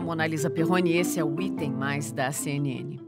a Monalisa Perrone. Esse é o Item Mais da CNN.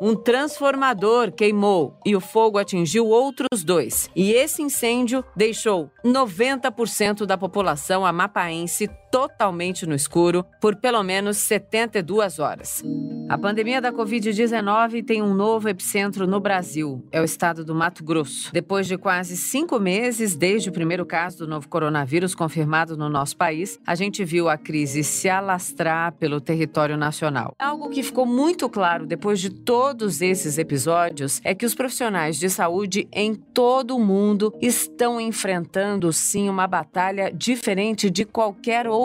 Um transformador queimou e o fogo atingiu outros dois. E esse incêndio deixou 90% da população amapaense totalmente no escuro por pelo menos 72 horas. A pandemia da Covid-19 tem um novo epicentro no Brasil. É o estado do Mato Grosso. Depois de quase cinco meses desde o primeiro caso do novo coronavírus confirmado no nosso país, a gente viu a crise se alastrar pelo território nacional. Algo que ficou muito claro depois de todos esses episódios é que os profissionais de saúde em todo o mundo estão enfrentando sim uma batalha diferente de qualquer outra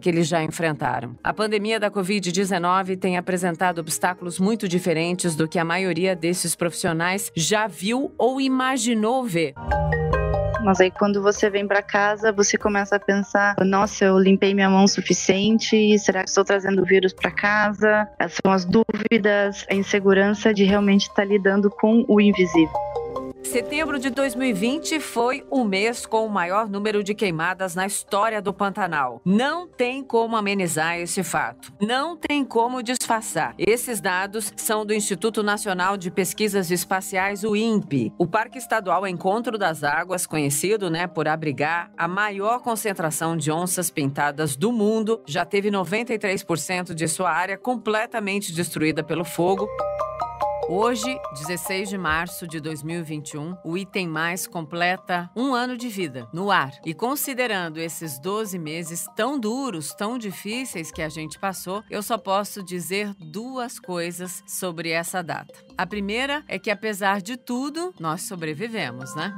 que eles já enfrentaram. A pandemia da Covid-19 tem apresentado obstáculos muito diferentes do que a maioria desses profissionais já viu ou imaginou ver. Mas aí quando você vem para casa, você começa a pensar: nossa, eu limpei minha mão o suficiente? Será que estou trazendo vírus para casa? Essas são as dúvidas, a insegurança de realmente estar tá lidando com o invisível. Setembro de 2020 foi o mês com o maior número de queimadas na história do Pantanal. Não tem como amenizar esse fato. Não tem como disfarçar. Esses dados são do Instituto Nacional de Pesquisas Espaciais, o INPE. O Parque Estadual Encontro das Águas, conhecido né, por abrigar a maior concentração de onças pintadas do mundo, já teve 93% de sua área completamente destruída pelo fogo. Hoje, 16 de março de 2021, o Item Mais completa um ano de vida no ar. E considerando esses 12 meses tão duros, tão difíceis que a gente passou, eu só posso dizer duas coisas sobre essa data. A primeira é que, apesar de tudo, nós sobrevivemos, né?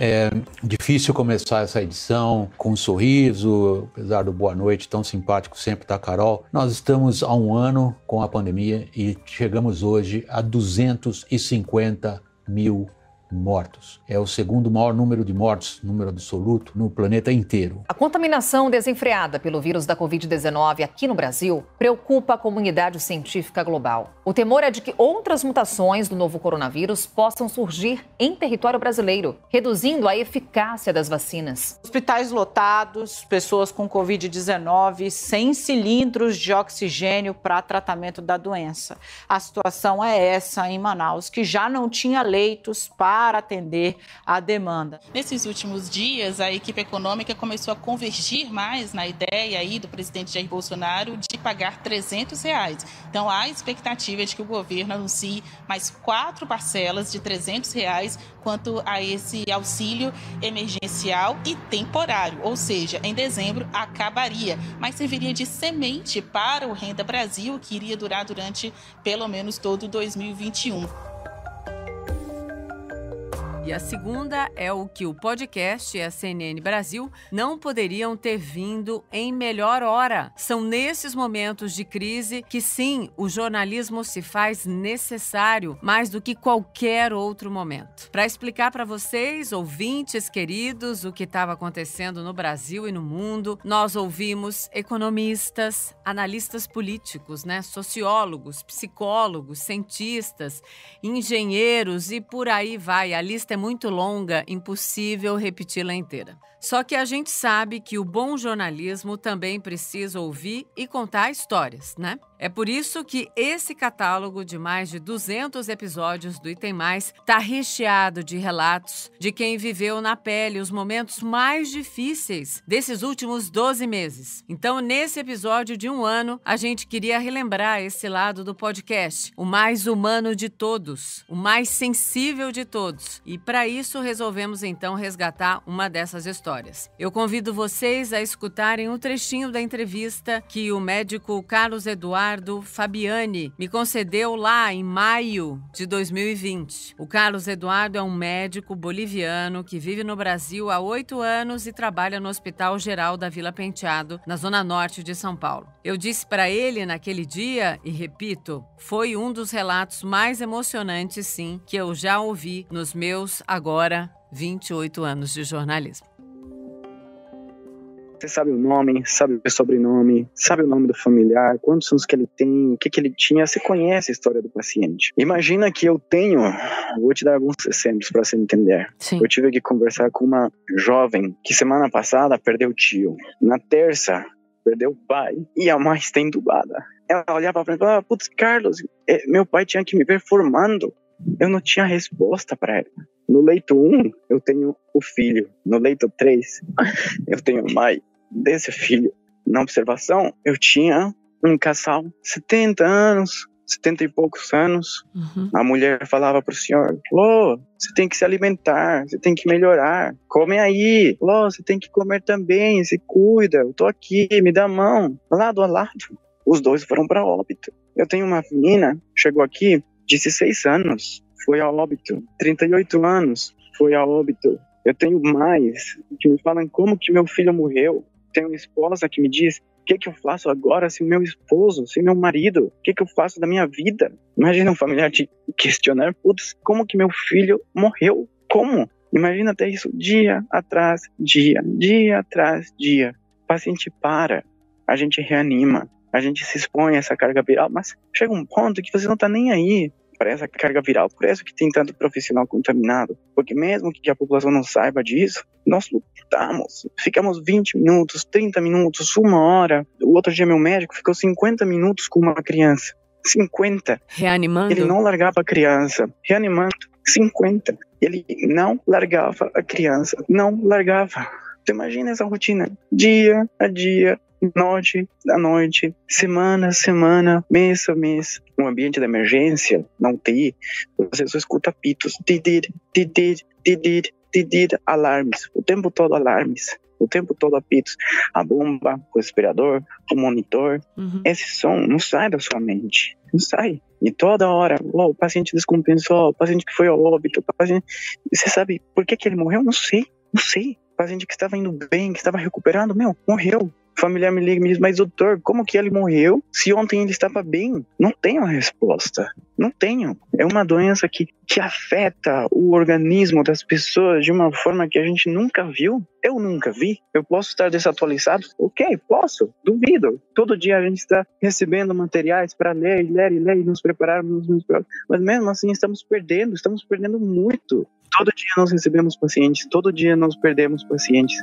É difícil começar essa edição com um sorriso, apesar do boa noite tão simpático sempre da Carol. Nós estamos há um ano com a pandemia e chegamos hoje a 250 mil mortos. É o segundo maior número de mortos, número absoluto, no planeta inteiro. A contaminação desenfreada pelo vírus da Covid-19 aqui no Brasil preocupa a comunidade científica global. O temor é de que outras mutações do novo coronavírus possam surgir em território brasileiro, reduzindo a eficácia das vacinas. Hospitais lotados, pessoas com Covid-19 sem cilindros de oxigênio para tratamento da doença. A situação é essa em Manaus, que já não tinha leitos para para atender a demanda. Nesses últimos dias, a equipe econômica começou a convergir mais na ideia aí do presidente Jair Bolsonaro de pagar 300 reais. Então, há expectativa de que o governo anuncie mais quatro parcelas de 300 reais quanto a esse auxílio emergencial e temporário, ou seja, em dezembro acabaria, mas serviria de semente para o Renda Brasil, que iria durar durante pelo menos todo 2021. E a segunda é o que o podcast e a CNN Brasil não poderiam ter vindo em melhor hora. São nesses momentos de crise que, sim, o jornalismo se faz necessário mais do que qualquer outro momento. Para explicar para vocês, ouvintes queridos, o que estava acontecendo no Brasil e no mundo, nós ouvimos economistas, analistas políticos, né, sociólogos, psicólogos, cientistas, engenheiros e por aí vai. A lista é muito longa, impossível repeti-la inteira. Só que a gente sabe que o bom jornalismo também precisa ouvir e contar histórias, né? É por isso que esse catálogo de mais de 200 episódios do Item Mais está recheado de relatos de quem viveu na pele os momentos mais difíceis desses últimos 12 meses. Então, nesse episódio de um ano, a gente queria relembrar esse lado do podcast, o mais humano de todos, o mais sensível de todos. E para isso, resolvemos então resgatar uma dessas histórias. Eu convido vocês a escutarem um trechinho da entrevista que o médico Carlos Eduardo Fabiani me concedeu lá em maio de 2020. O Carlos Eduardo é um médico boliviano que vive no Brasil há oito anos e trabalha no Hospital Geral da Vila Penteado, na zona norte de São Paulo. Eu disse para ele naquele dia, e repito, foi um dos relatos mais emocionantes, sim, que eu já ouvi nos meus agora 28 anos de jornalismo. Você sabe o nome, sabe o sobrenome, sabe o nome do familiar, quantos anos que ele tem, o que, que ele tinha, você conhece a história do paciente. Imagina que eu tenho, vou te dar alguns exemplos para você entender. Sim. Eu tive que conversar com uma jovem que semana passada perdeu o tio. Na terça, perdeu o pai e a mãe está entubada. Ela olhava para mim e falava, putz, Carlos, é, meu pai tinha que me ver formando. Eu não tinha resposta para ela. No leito 1, eu tenho o filho. No leito 3, eu tenho a mãe desse filho. Na observação, eu tinha um casal, 70 anos, 70 e poucos anos. Uhum. A mulher falava pro senhor: Lô, você tem que se alimentar, você tem que melhorar. Come aí. Lô, você tem que comer também, se cuida. Eu tô aqui, me dá a mão. Lado a lado. Os dois foram para óbito. Eu tenho uma menina, chegou aqui, 16 anos, foi a óbito. 38 anos, foi a óbito. Eu tenho mais que me falam como que meu filho morreu. Tenho esposa que me diz que, que eu faço agora se o meu esposo, se meu marido, o que, que eu faço da minha vida? Imagina um familiar te questionar, putz, como que meu filho morreu? Como? Imagina até isso dia atrás dia, dia atrás dia. O paciente para, a gente reanima, a gente se expõe a essa carga viral, mas chega um ponto que você não está nem aí para essa carga viral, por isso que tem tanto profissional contaminado, porque mesmo que a população não saiba disso, nós lutamos, ficamos 20 minutos, 30 minutos, uma hora. O outro dia meu médico ficou 50 minutos com uma criança, 50. Reanimando? Ele não largava a criança, reanimando, 50. Ele não largava a criança, não largava. Você imagina essa rotina, dia a dia, noite a noite, semana a semana, mês a mês. Um ambiente de emergência, não UTI, você só escuta pitos, didir, didir, didir, didir, alarmes, o tempo todo alarmes. O tempo todo apitos. A bomba, o respirador, o monitor. Uhum. Esse som não sai da sua mente. Não sai. E toda hora, oh, o paciente descompensou, o paciente que foi ao óbito, o paciente... Você sabe por que, que ele morreu? Não sei. Não sei. O paciente que estava indo bem, que estava recuperando, meu, morreu familiar me liga e me diz, mas doutor, como que ele morreu se ontem ele estava bem? Não tenho a resposta. Não tenho. É uma doença que, que afeta o organismo das pessoas de uma forma que a gente nunca viu. Eu nunca vi. Eu posso estar desatualizado? Ok, posso. Duvido. Todo dia a gente está recebendo materiais para ler, e ler e ler e nos prepararmos. Nos Mas mesmo assim estamos perdendo, estamos perdendo muito. Todo dia nós recebemos pacientes, todo dia nós perdemos pacientes.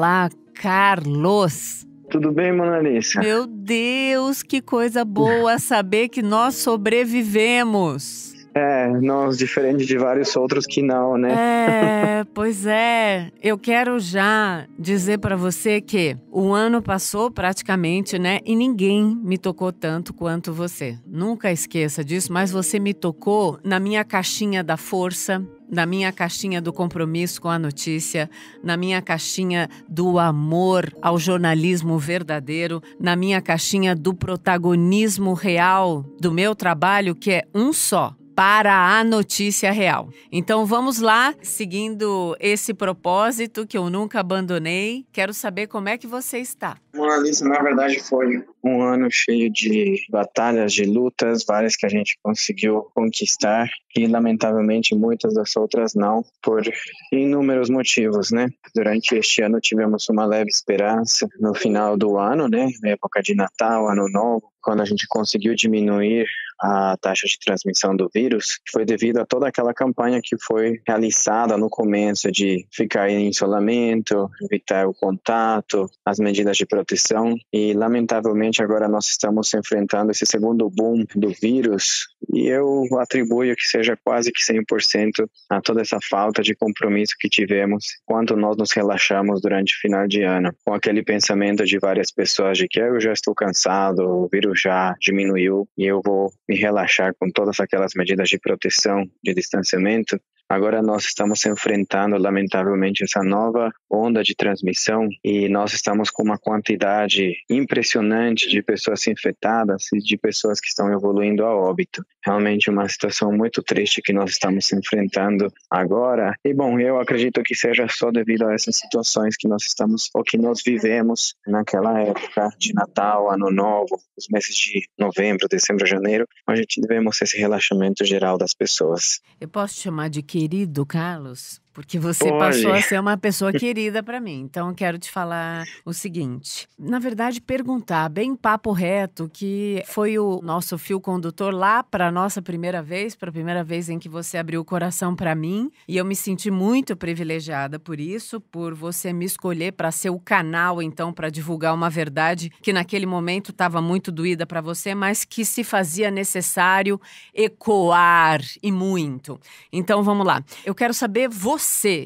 Olá, Carlos. Tudo bem, Monalisa? Meu Deus, que coisa boa saber que nós sobrevivemos. É, nós diferente de vários outros que não, né? É, pois é. Eu quero já dizer para você que o ano passou praticamente, né? E ninguém me tocou tanto quanto você. Nunca esqueça disso, mas você me tocou na minha caixinha da força, na minha caixinha do compromisso com a notícia, na minha caixinha do amor ao jornalismo verdadeiro, na minha caixinha do protagonismo real do meu trabalho, que é um só para a notícia real. Então vamos lá, seguindo esse propósito que eu nunca abandonei. Quero saber como é que você está. Mona Lisa, na verdade, foi um ano cheio de batalhas, de lutas, várias que a gente conseguiu conquistar e, lamentavelmente, muitas das outras não, por inúmeros motivos, né? Durante este ano tivemos uma leve esperança no final do ano, né? Época de Natal, Ano Novo, quando a gente conseguiu diminuir a taxa de transmissão do vírus foi devido a toda aquela campanha que foi realizada no começo de ficar em isolamento, evitar o contato, as medidas de proteção. E lamentavelmente agora nós estamos enfrentando esse segundo boom do vírus. E eu atribuo que seja quase que 100% a toda essa falta de compromisso que tivemos quando nós nos relaxamos durante o final de ano, com aquele pensamento de várias pessoas de que eu já estou cansado, o vírus já diminuiu e eu vou me relaxar com todas aquelas medidas de proteção, de distanciamento, Agora nós estamos enfrentando, lamentavelmente, essa nova onda de transmissão e nós estamos com uma quantidade impressionante de pessoas infectadas e de pessoas que estão evoluindo a óbito. Realmente uma situação muito triste que nós estamos enfrentando agora. E bom, eu acredito que seja só devido a essas situações que nós estamos, ou que nós vivemos naquela época de Natal, Ano Novo, os meses de novembro, dezembro, janeiro, onde tivemos esse relaxamento geral das pessoas. Eu posso chamar de que querido Carlos? Porque você passou a ser uma pessoa querida para mim. Então, eu quero te falar o seguinte: na verdade, perguntar bem papo reto, que foi o nosso fio condutor lá para a nossa primeira vez, para a primeira vez em que você abriu o coração para mim, e eu me senti muito privilegiada por isso, por você me escolher para ser o canal, então, para divulgar uma verdade que naquele momento estava muito doída para você, mas que se fazia necessário ecoar e muito. Então, vamos lá. Eu quero saber você,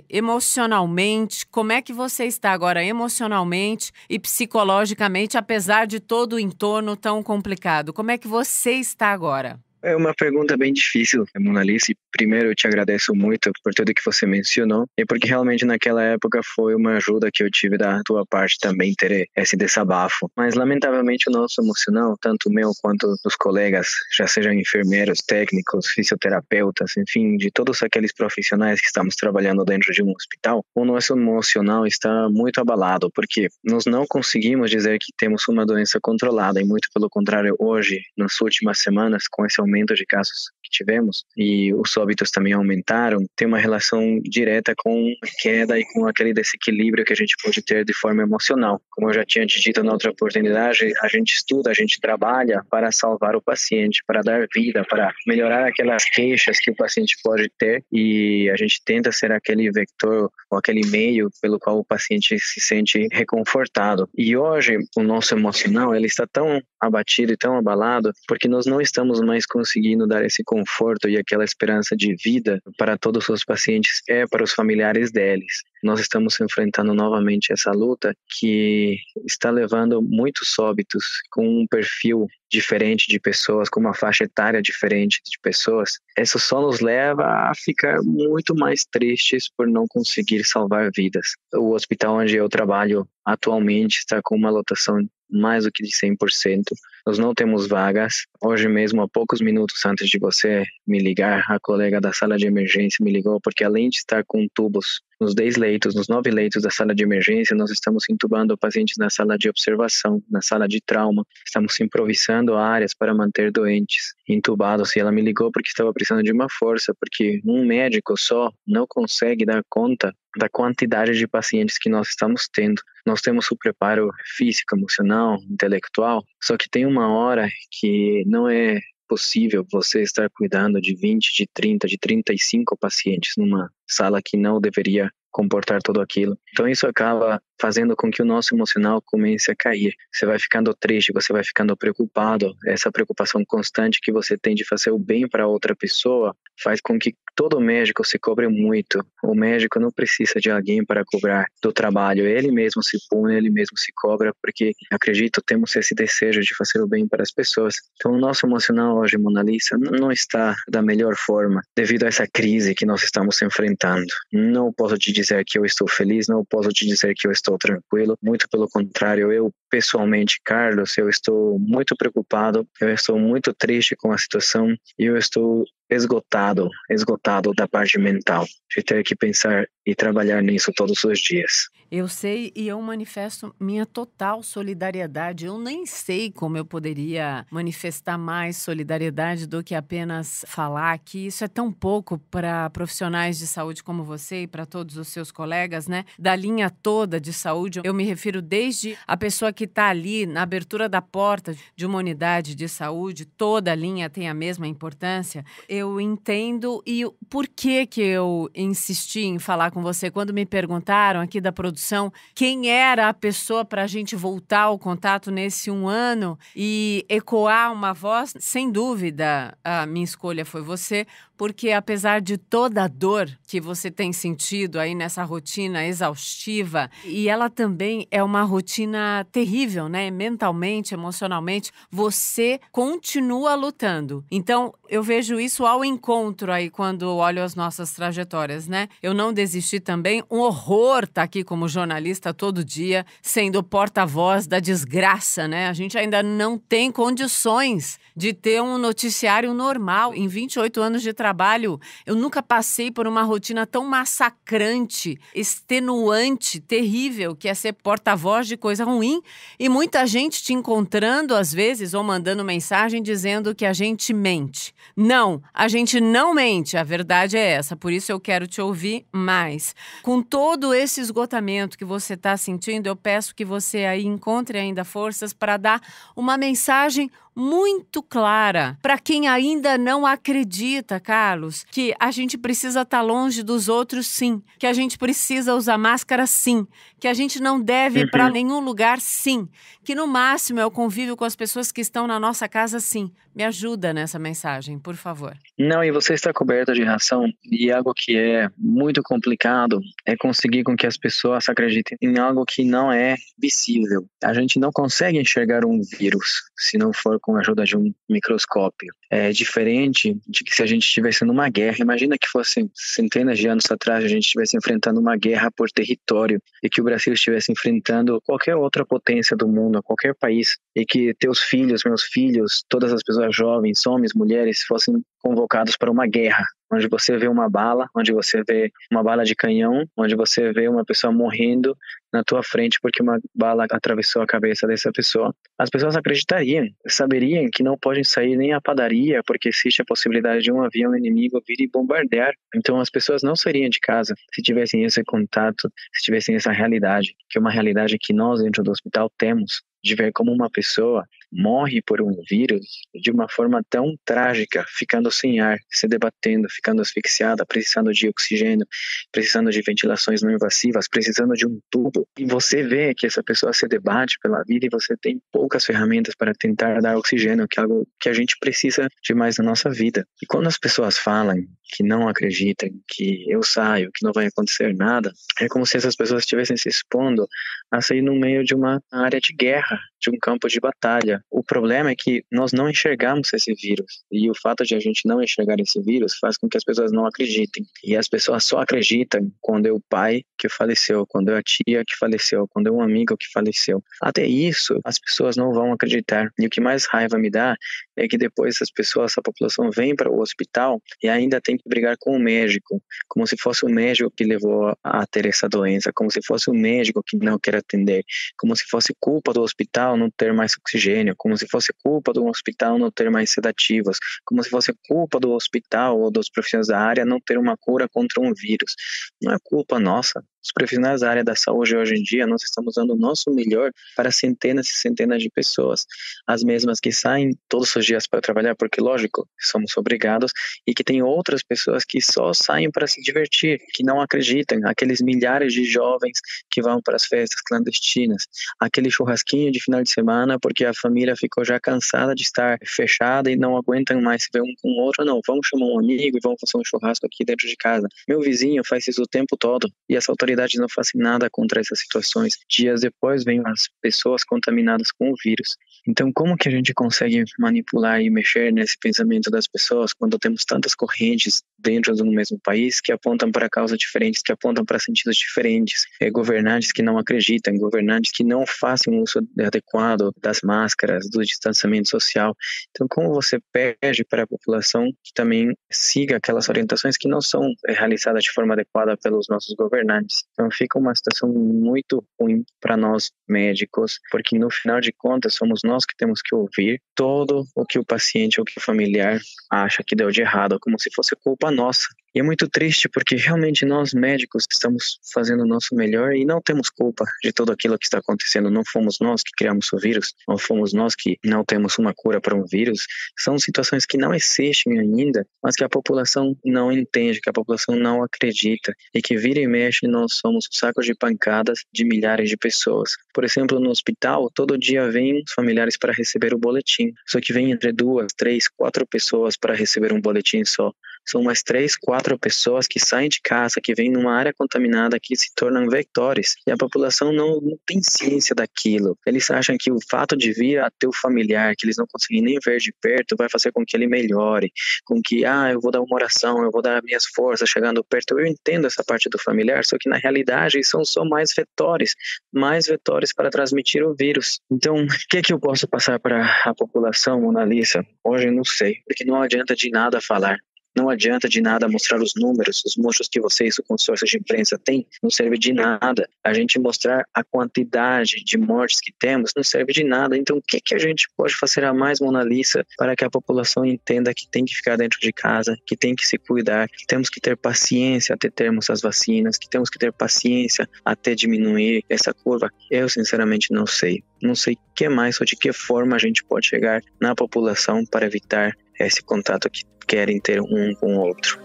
emocionalmente, como é que você está agora emocionalmente e psicologicamente, apesar de todo o entorno tão complicado? Como é que você está agora? É uma pergunta bem difícil, Mona Lisa. E Primeiro, eu te agradeço muito por tudo que você mencionou e porque realmente naquela época foi uma ajuda que eu tive da tua parte também ter esse desabafo. Mas lamentavelmente o nosso emocional, tanto meu quanto dos colegas, já sejam enfermeiros, técnicos, fisioterapeutas, enfim, de todos aqueles profissionais que estamos trabalhando dentro de um hospital, o nosso emocional está muito abalado porque nós não conseguimos dizer que temos uma doença controlada e muito pelo contrário, hoje, nas últimas semanas, com esse aumento de casos tivemos e os óbitos também aumentaram, tem uma relação direta com a queda e com aquele desequilíbrio que a gente pode ter de forma emocional. Como eu já tinha te dito na outra oportunidade, a gente estuda, a gente trabalha para salvar o paciente, para dar vida, para melhorar aquelas queixas que o paciente pode ter e a gente tenta ser aquele vector ou aquele meio pelo qual o paciente se sente reconfortado. E hoje o nosso emocional ele está tão abatido e tão abalado porque nós não estamos mais conseguindo dar esse conforto e aquela esperança de vida para todos os pacientes e para os familiares deles. Nós estamos enfrentando novamente essa luta que está levando muitos óbitos com um perfil diferente de pessoas, com uma faixa etária diferente de pessoas. Isso só nos leva a ficar muito mais tristes por não conseguir salvar vidas. O hospital onde eu trabalho atualmente está com uma lotação mais do que de 100%. Nós não temos vagas. Hoje mesmo, há poucos minutos antes de você me ligar, a colega da sala de emergência me ligou porque além de estar com tubos nos 10 leitos, nos 9 leitos da sala de emergência, nós estamos intubando pacientes na sala de observação, na sala de trauma. Estamos improvisando áreas para manter doentes intubados. E ela me ligou porque estava precisando de uma força, porque um médico só não consegue dar conta da quantidade de pacientes que nós estamos tendo. Nós temos o preparo físico, emocional, intelectual, só que tem uma hora que não é possível você estar cuidando de 20, de 30, de 35 pacientes numa sala que não deveria comportar tudo aquilo. Então isso acaba fazendo com que o nosso emocional comece a cair. Você vai ficando triste, você vai ficando preocupado. Essa preocupação constante que você tem de fazer o bem para outra pessoa faz com que todo médico se cobre muito. O médico não precisa de alguém para cobrar do trabalho. Ele mesmo se pune, ele mesmo se cobra, porque acredito temos esse desejo de fazer o bem para as pessoas. Então o nosso emocional hoje, Mona Lisa, não está da melhor forma devido a essa crise que nós estamos enfrentando. Não posso te dizer que eu estou feliz, não posso te dizer que eu estou tranquilo. Muito pelo contrário, eu pessoalmente, Carlos, eu estou muito preocupado, eu estou muito triste com a situação e eu estou esgotado, esgotado da parte mental, de ter que pensar e trabalhar nisso todos os dias. Eu sei e eu manifesto minha total solidariedade. Eu nem sei como eu poderia manifestar mais solidariedade do que apenas falar que isso é tão pouco para profissionais de saúde como você e para todos os seus colegas, né? Da linha toda de saúde, eu me refiro desde a pessoa que está ali na abertura da porta de uma unidade de saúde, toda a linha tem a mesma importância. Eu entendo e por que que eu insisti em falar com você quando me perguntaram aqui da produção quem era a pessoa para a gente voltar ao contato nesse um ano e ecoar uma voz. Sem dúvida, a minha escolha foi você, porque apesar de toda a dor que você tem sentido aí nessa rotina exaustiva, e ela também é uma rotina terrível, né? Mentalmente, emocionalmente, você continua lutando. Então, eu vejo isso ao encontro aí quando olho as nossas trajetórias, né? Eu não desisti também. Um horror estar tá aqui como jornalista todo dia, sendo porta-voz da desgraça, né? A gente ainda não tem condições de ter um noticiário normal em 28 anos de trabalho trabalho, eu nunca passei por uma rotina tão massacrante, extenuante, terrível, que é ser porta-voz de coisa ruim e muita gente te encontrando às vezes ou mandando mensagem dizendo que a gente mente. Não, a gente não mente, a verdade é essa. Por isso eu quero te ouvir mais. Com todo esse esgotamento que você está sentindo, eu peço que você aí encontre ainda forças para dar uma mensagem muito clara para quem ainda não acredita, Carlos, que a gente precisa estar tá longe dos outros, sim, que a gente precisa usar máscara, sim, que a gente não deve ir para nenhum lugar, sim, que no máximo é o convívio com as pessoas que estão na nossa casa, sim. Me ajuda nessa mensagem, por favor. Não, e você está coberta de razão, e algo que é muito complicado é conseguir com que as pessoas acreditem em algo que não é visível. A gente não consegue enxergar um vírus se não for com a ajuda de um microscópio. É diferente de que se a gente estivesse numa guerra, imagina que fosse centenas de anos atrás a gente estivesse enfrentando uma guerra por território e que o Brasil estivesse enfrentando qualquer outra potência do mundo, qualquer país, e que teus filhos, meus filhos, todas as pessoas jovens, homens, mulheres, fossem convocados para uma guerra, onde você vê uma bala, onde você vê uma bala de canhão, onde você vê uma pessoa morrendo na tua frente porque uma bala atravessou a cabeça dessa pessoa. As pessoas acreditariam, saberiam que não podem sair nem à padaria porque existe a possibilidade de um avião inimigo vir e bombardear. Então as pessoas não sairiam de casa se tivessem esse contato, se tivessem essa realidade, que é uma realidade que nós dentro do hospital temos de ver como uma pessoa morre por um vírus de uma forma tão trágica, ficando sem ar, se debatendo, ficando asfixiada, precisando de oxigênio, precisando de ventilações não invasivas, precisando de um tubo. E você vê que essa pessoa se debate pela vida e você tem poucas ferramentas para tentar dar oxigênio, que é algo que a gente precisa demais na nossa vida. E quando as pessoas falam que não acreditam, que eu saio, que não vai acontecer nada, é como se essas pessoas estivessem se expondo a sair no meio de uma área de guerra, de um campo de batalha. O problema é que nós não enxergamos esse vírus. E o fato de a gente não enxergar esse vírus faz com que as pessoas não acreditem. E as pessoas só acreditam quando é o pai que faleceu, quando é a tia que faleceu, quando é um amigo que faleceu. Até isso, as pessoas não vão acreditar. E o que mais raiva me dá é que depois as pessoas, a população vem para o hospital e ainda tem que brigar com o médico, como se fosse o médico que levou a ter essa doença, como se fosse o médico que não quer atender, como se fosse culpa do hospital não ter mais oxigênio, como se fosse culpa do hospital não ter mais sedativos, como se fosse culpa do hospital ou dos profissionais da área não ter uma cura contra um vírus. Não é culpa nossa, os profissionais da área da saúde hoje em dia, nós estamos dando o nosso melhor para centenas e centenas de pessoas, as mesmas que saem todos os dias para trabalhar, porque, lógico, somos obrigados, e que tem outras pessoas que só saem para se divertir, que não acreditam, aqueles milhares de jovens que vão para as festas clandestinas, aquele churrasquinho de final de semana, porque a família ficou já cansada de estar fechada e não aguentam mais se ver um com o outro, não, vamos chamar um amigo e vamos fazer um churrasco aqui dentro de casa. Meu vizinho faz isso o tempo todo, e essa autoridade autoridades não fazem nada contra essas situações. Dias depois vêm as pessoas contaminadas com o vírus. Então, como que a gente consegue manipular e mexer nesse pensamento das pessoas quando temos tantas correntes dentro do mesmo país que apontam para causas diferentes, que apontam para sentidos diferentes? É, governantes que não acreditam, governantes que não fazem uso adequado das máscaras, do distanciamento social. Então, como você pede para a população que também siga aquelas orientações que não são realizadas de forma adequada pelos nossos governantes? Então, fica uma situação muito ruim para nós médicos, porque no final de contas somos nós nós que temos que ouvir todo o que o paciente ou que o familiar acha que deu de errado, como se fosse culpa nossa. E é muito triste porque realmente nós médicos estamos fazendo o nosso melhor e não temos culpa de tudo aquilo que está acontecendo. Não fomos nós que criamos o vírus, não fomos nós que não temos uma cura para um vírus. São situações que não existem ainda, mas que a população não entende, que a população não acredita e que vira e mexe nós somos sacos de pancadas de milhares de pessoas. Por exemplo, no hospital, todo dia vêm os familiares para receber o boletim, só que vem entre duas, três, quatro pessoas para receber um boletim só são mais três, quatro pessoas que saem de casa, que vêm numa área contaminada, que se tornam vetores. E a população não, não tem ciência daquilo. Eles acham que o fato de vir até o familiar, que eles não conseguem nem ver de perto, vai fazer com que ele melhore, com que, ah, eu vou dar uma oração, eu vou dar minhas forças chegando perto. Eu entendo essa parte do familiar, só que na realidade são só mais vetores, mais vetores para transmitir o vírus. Então, o que, é que eu posso passar para a população, Mona Lisa? Hoje não sei, porque não adianta de nada falar Não adianta de nada mostrar os números, os monstros que vocês, o consórcio de imprensa, tem, não serve de nada. A gente mostrar a quantidade de mortes que temos não serve de nada. Então, o que, que a gente pode fazer a mais, Mona Lisa, para que a população entenda que tem que ficar dentro de casa, que tem que se cuidar, que temos que ter paciência até termos as vacinas, que temos que ter paciência até diminuir essa curva? Eu, sinceramente, não sei. Não sei o que mais ou de que forma a gente pode chegar na população para evitar esse contato que querem ter um com o outro.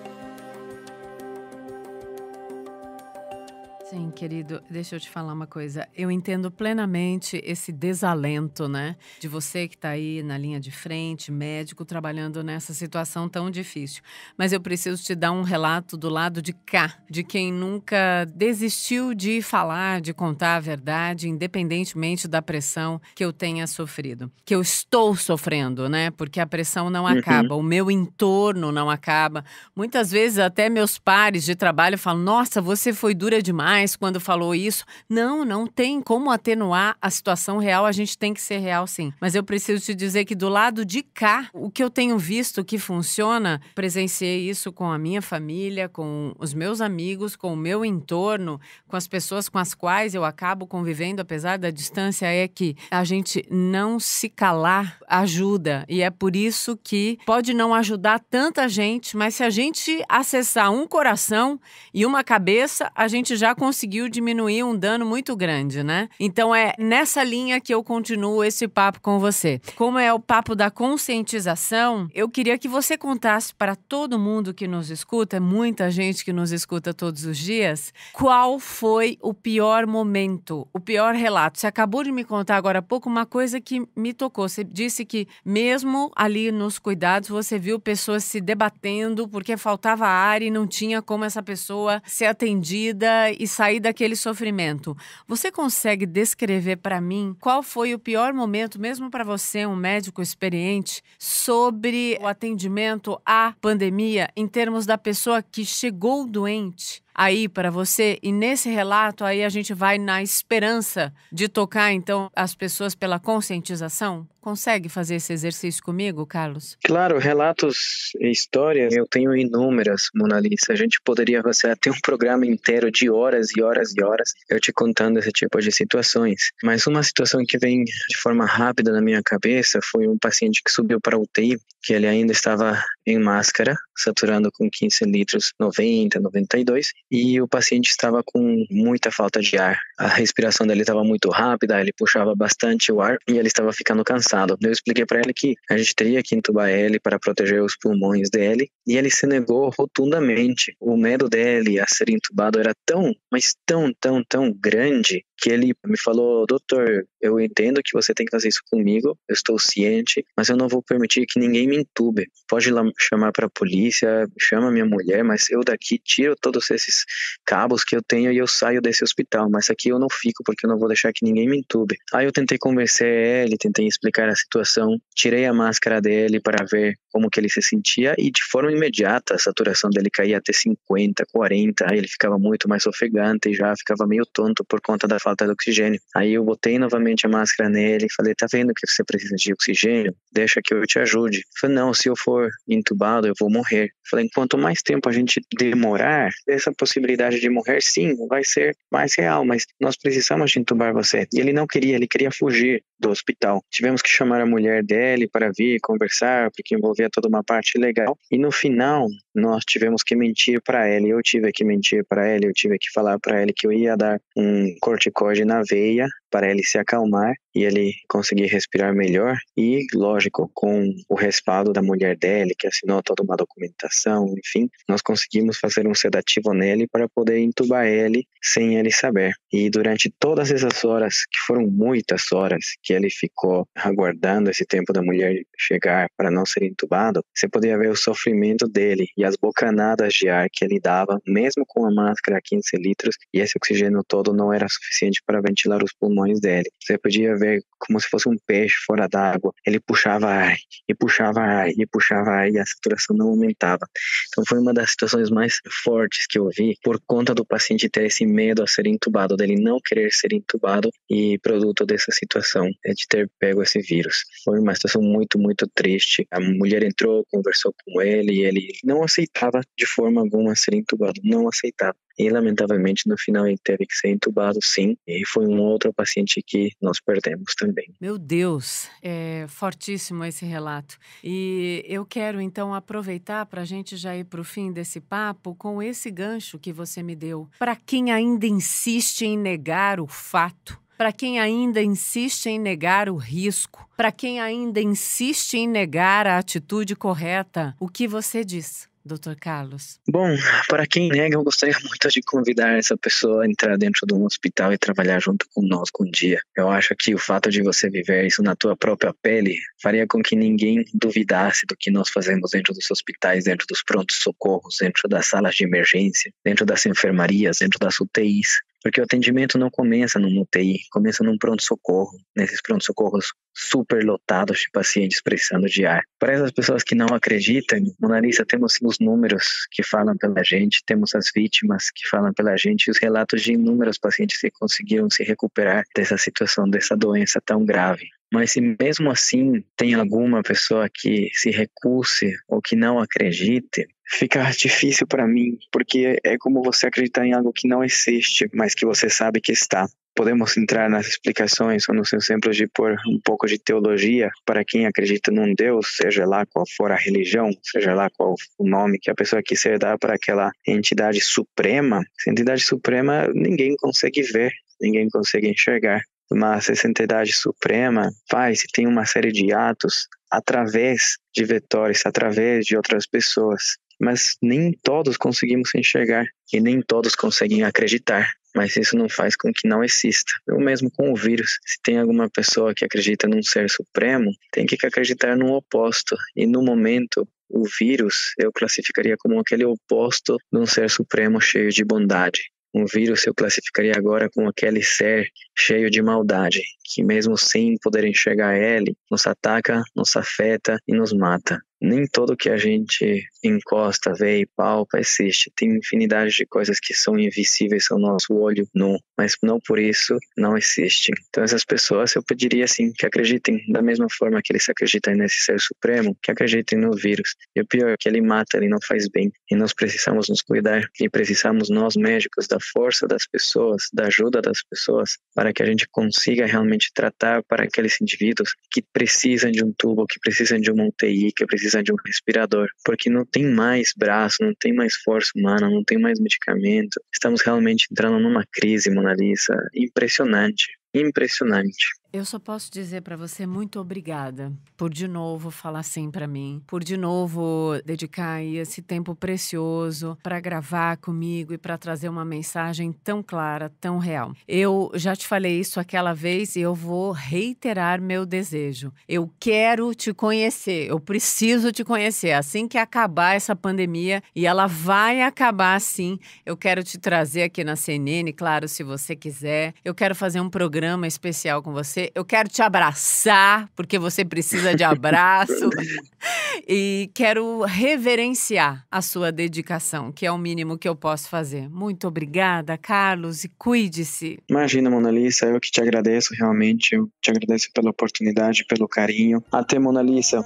Sim, querido, deixa eu te falar uma coisa. Eu entendo plenamente esse desalento, né? De você que está aí na linha de frente, médico, trabalhando nessa situação tão difícil. Mas eu preciso te dar um relato do lado de cá, de quem nunca desistiu de falar, de contar a verdade, independentemente da pressão que eu tenha sofrido. Que eu estou sofrendo, né? Porque a pressão não uhum. acaba, o meu entorno não acaba. Muitas vezes até meus pares de trabalho falam: nossa, você foi dura demais demais quando falou isso. Não, não tem como atenuar a situação real, a gente tem que ser real sim. Mas eu preciso te dizer que do lado de cá, o que eu tenho visto que funciona, presenciei isso com a minha família, com os meus amigos, com o meu entorno, com as pessoas com as quais eu acabo convivendo, apesar da distância, é que a gente não se calar ajuda. E é por isso que pode não ajudar tanta gente, mas se a gente acessar um coração e uma cabeça, a gente já consegue conseguiu diminuir um dano muito grande, né? Então é nessa linha que eu continuo esse papo com você. Como é o papo da conscientização, eu queria que você contasse para todo mundo que nos escuta, é muita gente que nos escuta todos os dias, qual foi o pior momento, o pior relato. Você acabou de me contar agora há pouco uma coisa que me tocou. Você disse que mesmo ali nos cuidados você viu pessoas se debatendo porque faltava ar e não tinha como essa pessoa ser atendida e sair daquele sofrimento. Você consegue descrever para mim qual foi o pior momento, mesmo para você, um médico experiente, sobre o atendimento à pandemia em termos da pessoa que chegou doente? Aí para você. E nesse relato aí a gente vai na esperança de tocar então as pessoas pela conscientização. Consegue fazer esse exercício comigo, Carlos? Claro, relatos e histórias eu tenho inúmeras, Mona Lisa. A gente poderia fazer até um programa inteiro de horas e horas e horas eu te contando esse tipo de situações. Mas uma situação que vem de forma rápida na minha cabeça foi um paciente que subiu para UTI, que ele ainda estava em máscara, saturando com 15 litros 90, 92, e o paciente estava com muita falta de ar. A respiração dele estava muito rápida, ele puxava bastante o ar e ele estava ficando cansado. Eu expliquei para ele que a gente teria que entubar ele para proteger os pulmões dele e ele se negou rotundamente. O medo dele a ser entubado era tão, mas tão, tão, tão grande que ele me falou: Doutor, eu entendo que você tem que fazer isso comigo, eu estou ciente, mas eu não vou permitir que ninguém me entube. Pode lá chamar para a polícia, chama minha mulher, mas eu daqui tiro todos esses cabos que eu tenho e eu saio desse hospital, mas aqui eu não fico porque eu não vou deixar que ninguém me entube. Aí eu tentei convencer ele, tentei explicar a situação, tirei a máscara dele para ver como que ele se sentia e de forma imediata a saturação dele caía até 50, 40, aí ele ficava muito mais ofegante e já ficava meio tonto por conta da falta de oxigênio. Aí eu botei novamente a máscara nele e falei: "Tá vendo que você precisa de oxigênio? Deixa que eu te ajude". Ele falei: "Não, se eu for entubado, eu vou morrer". Falei: "Quanto mais tempo a gente demorar, essa possibilidade de morrer sim, vai ser mais real, mas nós precisamos de entubar você". E ele não queria, ele queria fugir do hospital. Tivemos que chamar a mulher dele para vir conversar, porque envolvia toda uma parte legal. E no final, nós tivemos que mentir para ela. Eu tive que mentir para ela, eu tive que falar para ela que eu ia dar um corticóide na veia para ele se acalmar e ele conseguir respirar melhor e, lógico, com o respaldo da mulher dele, que assinou toda uma documentação, enfim, nós conseguimos fazer um sedativo nele para poder entubar ele sem ele saber. E durante todas essas horas, que foram muitas horas, que ele ficou aguardando esse tempo da mulher chegar para não ser entubado, você podia ver o sofrimento dele e as bocanadas de ar que ele dava, mesmo com a máscara a 15 litros, e esse oxigênio todo não era suficiente para ventilar os pulmões dele. Você podia ver como se fosse um peixe fora d'água. Ele puxava ar, e puxava ar, e puxava ar, e a saturação não aumentava. Então foi uma das situações mais fortes que eu vi por conta do paciente ter esse medo a ser entubado, dele não querer ser entubado e produto dessa situação. É, de ter pego esse vírus. Foi uma situação muito, muito triste. A mulher entrou, conversou com ele e ele não aceitava de forma alguma ser entubado, não aceitava. E, lamentavelmente, no final ele teve que ser entubado, sim. E foi um outro paciente que nós perdemos também. Meu Deus, é fortíssimo esse relato. E eu quero, então, aproveitar para a gente já ir para o fim desse papo com esse gancho que você me deu. Para quem ainda insiste em negar o fato, para quem ainda insiste em negar o risco, para quem ainda insiste em negar a atitude correta, o que você diz? Dr. Carlos? Bom, para quem nega, eu gostaria muito de convidar essa pessoa a entrar dentro de um hospital e trabalhar junto conosco um dia. Eu acho que o fato de você viver isso na tua própria pele faria com que ninguém duvidasse do que nós fazemos dentro dos hospitais, dentro dos prontos socorros, dentro das salas de emergência, dentro das enfermarias, dentro das UTIs. Porque o atendimento não começa num UTI, começa num pronto-socorro, nesses pronto-socorros super lotados de pacientes precisando de ar. Para essas pessoas que não acreditam, Mona Lisa, temos os números que falam pela gente, temos as vítimas que falam pela gente e os relatos de inúmeros pacientes que conseguiram se recuperar dessa situação, dessa doença tão grave. Mas se mesmo assim tem alguma pessoa que se recuse ou que não acredite, fica difícil para mim, porque é como você acreditar em algo que não existe, mas que você sabe que está. Podemos entrar nas explicações ou nos exemplos de pôr um pouco de teologia para quem acredita num Deus, seja lá qual for a religião, seja lá qual o nome que a pessoa quiser dar para aquela entidade suprema. Essa entidade suprema ninguém consegue ver, ninguém consegue enxergar mas essa entidade suprema faz e tem uma série de atos através de vetores, através de outras pessoas. Mas nem todos conseguimos enxergar e nem todos conseguem acreditar. Mas isso não faz com que não exista. O mesmo com o vírus. Se tem alguma pessoa que acredita num ser supremo, tem que acreditar no oposto. E no momento, o vírus eu classificaria como aquele oposto de um ser supremo cheio de bondade. Um vírus eu classificaria agora como aquele ser cheio de maldade, que mesmo sem poder enxergar ele, nos ataca, nos afeta e nos mata nem tudo que a gente encosta, vê e palpa existe. Tem infinidade de coisas que são invisíveis ao nosso olho nu, mas não por isso não existe. Então essas pessoas eu pediria assim que acreditem da mesma forma que eles acreditam nesse ser supremo, que acreditem no vírus. E o pior é que ele mata, ele não faz bem. E nós precisamos nos cuidar e precisamos nós médicos da força das pessoas, da ajuda das pessoas, para que a gente consiga realmente tratar para aqueles indivíduos que precisam de um tubo, que precisam de uma UTI, que precisam precisa de um respirador, porque não tem mais braço, não tem mais força humana, não tem mais medicamento. Estamos realmente entrando numa crise, Mona Lisa, impressionante, impressionante. Eu só posso dizer para você muito obrigada por de novo falar sim para mim, por de novo dedicar esse tempo precioso para gravar comigo e para trazer uma mensagem tão clara, tão real. Eu já te falei isso aquela vez e eu vou reiterar meu desejo. Eu quero te conhecer, eu preciso te conhecer. Assim que acabar essa pandemia e ela vai acabar sim, eu quero te trazer aqui na CNN, claro, se você quiser. Eu quero fazer um programa especial com você você. Eu quero te abraçar, porque você precisa de abraço. e quero reverenciar a sua dedicação, que é o mínimo que eu posso fazer. Muito obrigada, Carlos, e cuide-se. Imagina, Mona Lisa, eu que te agradeço realmente. Eu te agradeço pela oportunidade, pelo carinho. Até, Mona Lisa.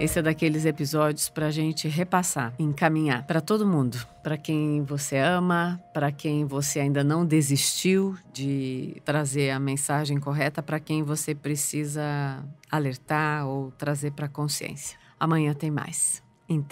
Esse é daqueles episódios para a gente repassar, encaminhar para todo mundo, para quem você ama, para quem você ainda não desistiu de trazer a mensagem correta, para quem você precisa alertar ou trazer para consciência. Amanhã tem mais. Em